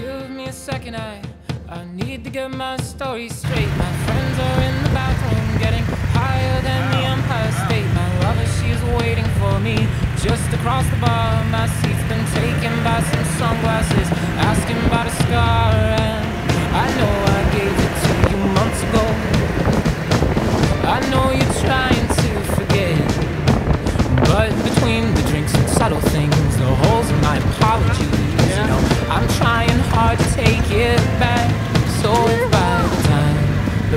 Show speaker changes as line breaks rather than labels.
Give me a second, I, I need to get my story straight. My friends are in the bathroom, getting higher than wow. the Empire State. My lover, she's waiting for me just across the bar. My seat's been taken by some